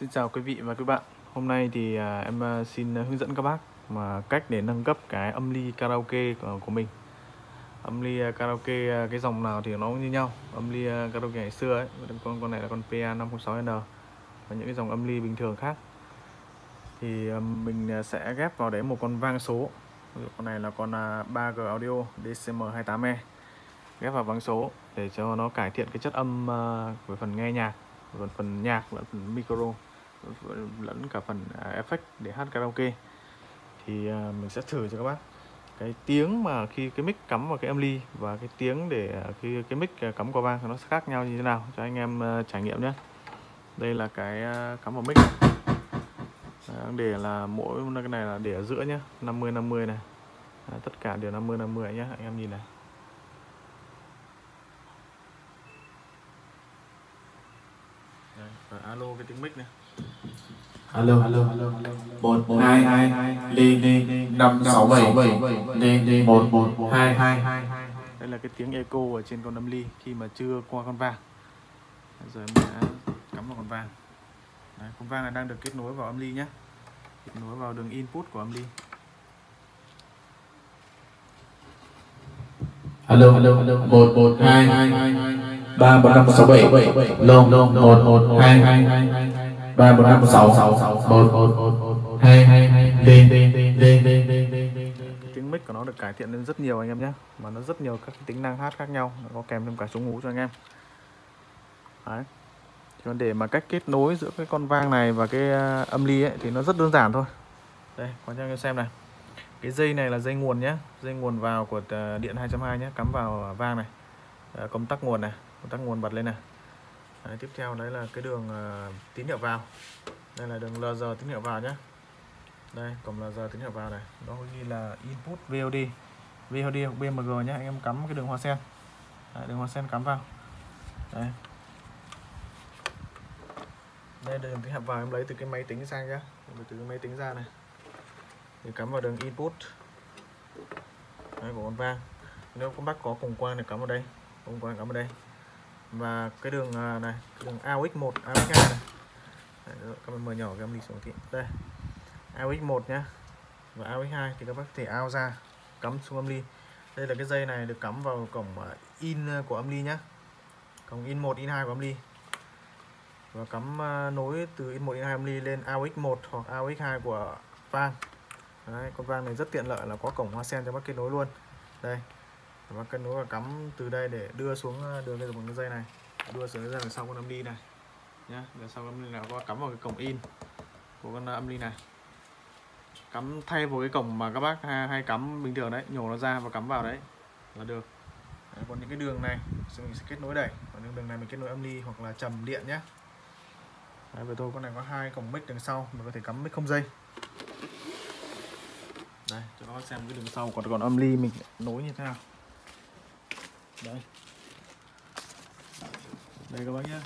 Xin chào quý vị và các bạn. Hôm nay thì à, em à, xin hướng dẫn các bác mà cách để nâng cấp cái âm ly karaoke của, mình. Âm ly à, karaoke cái dòng nào thì nó cũng như nhau. Âm ly karaoke ngày xưa ấy, con con này là con PA506N và những cái dòng âm ly bình thường khác. Thì mình sẽ ghép vào đấy một con vang số. Con này là con 3G audio DCM28E. Ghép vào vang số để cho nó cải thiện cái chất âm về phần nghe nhạc, phần phần nhạc và phần micro lẫn cả phần à, effect để hát karaoke. Thì à, mình sẽ thử cho các bác. Cái tiếng mà khi cái mic cắm vào cái âm ly và cái tiếng để à, khi cái mic cắm qua vang thì nó sẽ khác nhau như thế nào cho anh em trải nghiệm nhé. Đây là cái cắm vào mic. Để là mỗi, cái này là để ở giữa nhé 50 50 này. Tất cả đều 50 50 nhé, anh em nhìn này. Đây, và alo cái tiếng mic này. Alo alo alo một hai hai đi đi. năm sáu bảy. Đi đi một một hai hai hai. Đây là cái tiếng echo ở trên con âm ly khi mà chưa qua con vang giờ mình đã cắm vào con vang Đấy, con vang này đang được kết nối vào âm ly nhé. Kết nối vào đường input của âm ly. Alo alo một một hai hai ba bốn năm sáu bảy. Lông, một một hai, ba bốn năm sáu. Một một hai lên đi đi tiếng mic của nó được cải thiện lên rất nhiều anh em nhé. Mà nó rất nhiều các tính năng hát khác nhau. Nó có kèm thêm cả súng ngủ cho anh em. Đấy. Còn để mà cách kết nối giữa cái con vang này và cái à, âm ly ấy thì nó rất đơn giản thôi. Đây có cho anh em xem này. Cái dây này là dây nguồn nhé. Dây nguồn vào của à, điện 2.2 nhé. Cắm vào vang này. Công tắc nguồn này công tắc nguồn bật lên này. Đấy, tiếp theo đấy là cái đường uh, tín hiệu vào. Đây là đường LG tín hiệu vào nhé đây cổng LG tín hiệu vào này. Nó ghi là input VOD VOD hoặc BMG nhé anh em cắm cái đường hoa sen. Đấy, đường hoa sen cắm vào. Đây đây là đường tín hiệu vào em lấy từ cái máy tính sang nhá. Lấy từ cái máy tính ra này. Thì cắm vào đường input. Đấy, của con vang. Nếu các bác có cùng quang thì cắm vào đây. Cùng quang cắm vào đây và cái đường à, này cái đường AUX1 AUX2 này. Đấy, các bạn mở nhỏ cái âm ly xuống tí đây AUX1 nhá. Và AUX2 thì các bác có thể ao ra cắm xuống âm ly. Đây là cái dây này được cắm vào cổng à, in à, của âm ly nhá. Cổng in 1 in 2 của âm ly. Và cắm nối từ in 1 in 2 âm ly lên AUX1 hoặc AUX2 của vang. Đấy, con vang này rất tiện lợi là có cổng hoa sen cho bác kết nối luôn. Đây và cân nối và cắm từ đây để đưa xuống ờ, à, đường lên một cái dây này. Đưa xuống ra đằng sau con âm ly này nhá. Đằng sau âm ly nào có cắm vào cái cổng in của con ờ, âm ly này. Cắm thay vào cái cổng mà các bác hay, hay cắm bình thường đấy nhổ nó ra và cắm vào đấy là được. Đấy, còn những cái đường này thì mình sẽ kết nối đây còn những đường này mình kết nối âm ly hoặc là trầm điện nhé đấy, với tôi con này có hai cổng mic đằng sau mình có thể cắm mic không dây. Đây cho các bác xem cái đường sau còn còn âm ly mình nối như thế nào đây. Đây các bác nhé.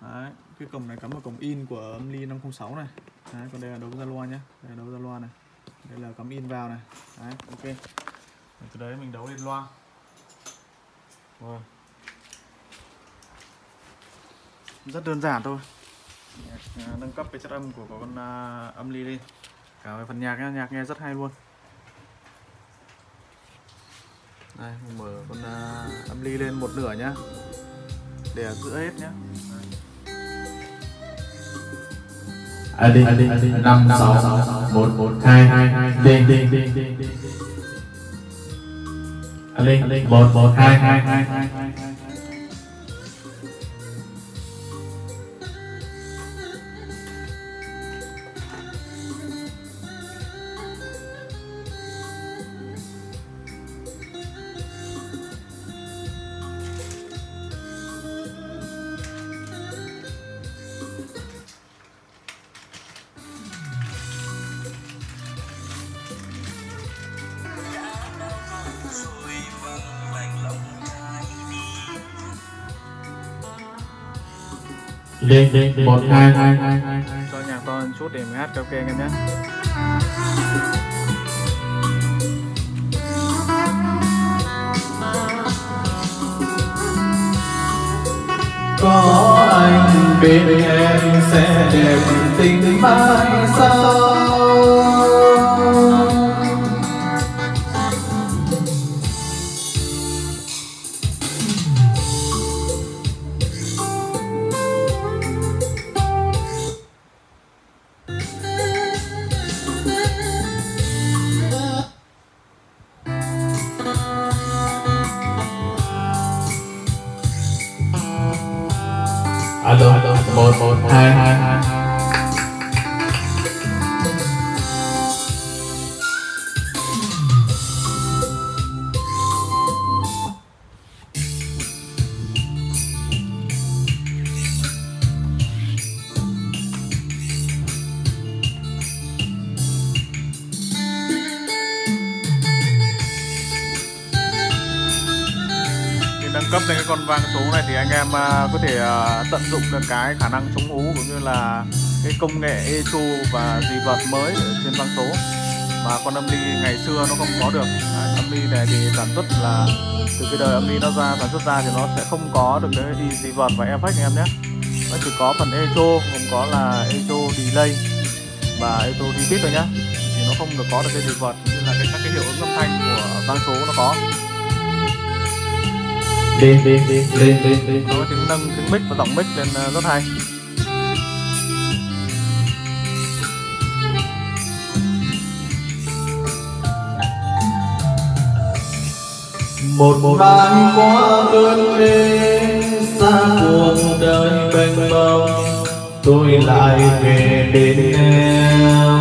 Đấy, cái cổng này cắm vào cổng in của âm ly 506 này. Đấy, còn đây là đấu ra loa nhé. Đây là đấu ra loa này. Đây là cắm in vào này. Đấy, ok. Rồi từ đấy mình đấu lên loa. Rồi. rất đơn giản thôi. Nâng cấp cái chất âm của, con uh, âm ly lên cả về phần nhạc nhạc nghe rất hay luôn. đây mở con uh, âm ly lên một nửa nhá. Để giữa hết nhá. Adin, Adin, Adin, 5, 6, 6, 1, 1, 2, 2, 2, 2, ding, ding, ding, ding, ding. Adin, 1, 1, 2, 2, 2, 2, 2, 2. lên một hai hai hai hai cho nhạc to hơn chút để mình hát karaoke anh em nhé. Có anh bên em sẽ đẹp tình mãi sau. Một một hai hai. Cấp lên cái con vang số này thì anh em à, có thể à, tận dụng được cái khả năng chống hú cũng như là cái công nghệ echo và dì vật mới trên vang số. Mà con âm ly ngày xưa nó không có được. À, âm ly này thì sản xuất là từ cái đời âm ly nó ra sản xuất ra thì nó sẽ không có được cái y dị vật và effect anh em nhé. Nó chỉ có phần echo gồm có là echo delay và echo repeat thôi nhá thì nó không được có được cái dì vật cũng như là cái các cái hiệu ứng âm thanh của vang số nó có lên lên lên lên lên lên có tiếng nâng tiếng mic và giọng mic lên ờ, rất hay. Một một bài qua cơn mê xa cuộc đời mênh mông tôi lại về bên em.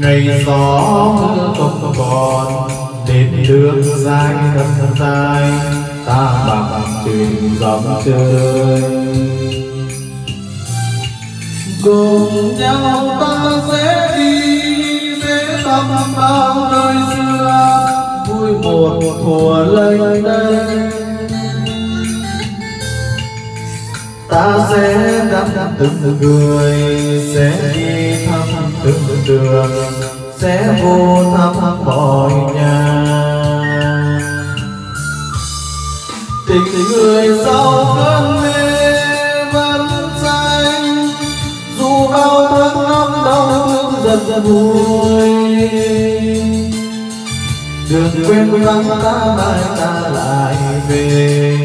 Ngày gió mưa không còn đến đường dài thật dài ta bằng chuyện dòng chơi. cùng nhau ta sẽ đi sẽ thăm bao đời xưa. Vui một thùa lênh đênh. Ta sẽ đắm từng người sẽ đi thăm từng đường sẽ vô thăm mọi tình người sau cơn mê vẫn xanh dù bao tháng năm đau thương dần dần vui. Đường quên vắng ta mai ta lại về.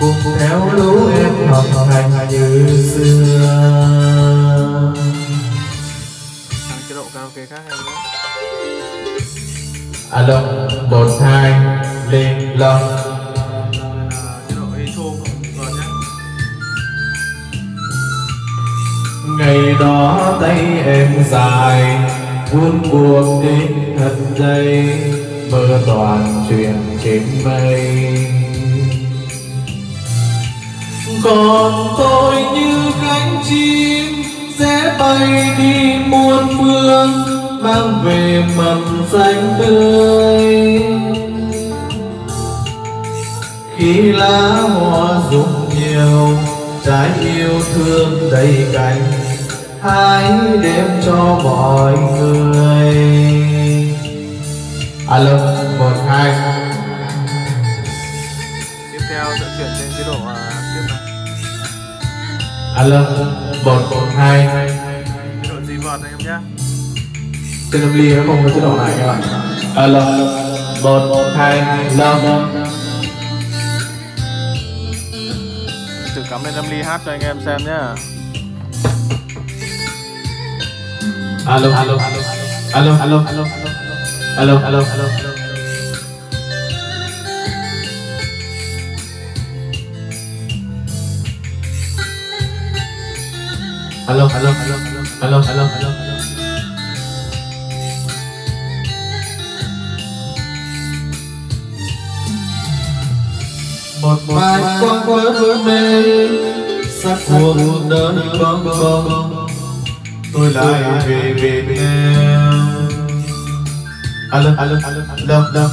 Cùng theo lũ em học hành như xưa. Chế độ karaoke khác em nhé alo một hai lên lòng ngày đó tay em dài buồn buộc đến thật dây, mơ toàn chuyện trên mây. Còn tôi như cánh chim, sẽ bay đi muôn phương, mang về mầm xanh tươi khi lá hoa rụng nhiều trái yêu thương đầy cành. Hãy đem cho mọi người. Alo một hai. Tiếp theo sẽ chuyển lên chế độ uh, tiếp này alo một một hai. Chế độ dị vật này em nhé trên ly nó không có chế độ này các bạn. Alo một một hai. Lo thử cắm lên âm ly hát cho anh em xem nhá alo alo alo alo alo alo alo alo alo alo alo alo alo alo một vài con quấn mê. sắc cuộc đời bâng bâng tôi lại về bên em alo alo alo alo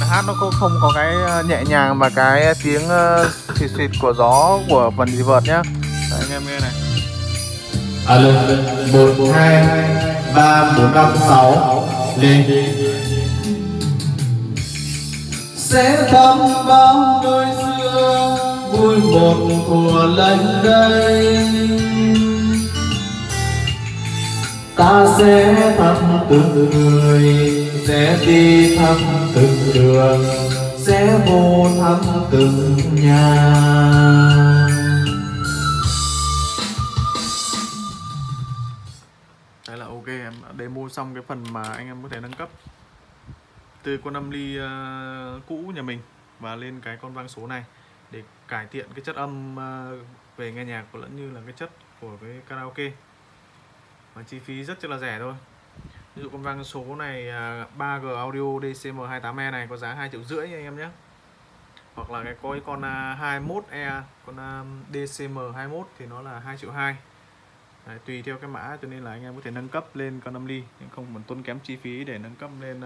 nó hát nó cũng không có cái ờ, nhẹ nhàng và cái tiếng ờ, xịt xịt của gió của phần dị vật nhá. Đấy, anh em nghe này. Alo một hai ba bốn năm sáu. Lên sẽ thăm bao nơi xưa, vui một thuở lạnh đây. Ta sẽ thăm từng người, sẽ đi thăm từng đường, sẽ vô thăm từng nhà. Đấy là ok em. Đã demo xong cái phần mà anh em có thể nâng cấp từ con âm ly uh, cũ nhà mình và lên cái con vang số này để cải thiện cái chất âm uh, về nghe nhạc lẫn như là cái chất của cái karaoke. Và chi phí rất là rẻ thôi. Ví dụ con vang số này ờ, uh, 3G audio DCM28E này có giá 2 triệu rưỡi anh em nhé. Hoặc là cái có cái con uh, 21E con uh, DCM21 thì nó là 2 triệu 2 Đấy, tùy theo cái mã cho nên là anh em có thể nâng cấp lên con 5 ly nhưng không còn tốn kém chi phí để nâng cấp lên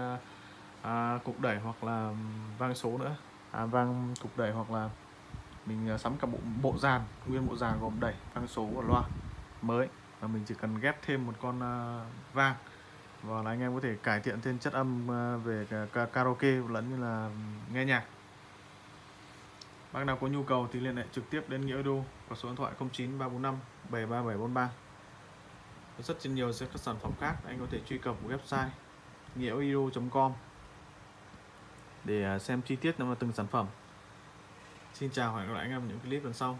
à, cục đẩy hoặc là vang số nữa. À, vang cục đẩy hoặc là mình à, sắm cả bộ bộ dàn nguyên bộ dàn gồm đẩy vang số và loa mới. Và mình chỉ cần ghép thêm một con uh, vang. Và là anh em có thể cải thiện thêm chất âm uh, về karaoke lẫn như là nghe nhạc. Bác nào có nhu cầu thì liên hệ trực tiếp đến Nghĩa đô qua số điện thoại 09345 73743 có rất nhiều các sản phẩm khác anh có thể truy cập website nghĩa com để à, xem chi tiết từng sản phẩm. Xin chào và hẹn gặp lại anh em những clip lần sau.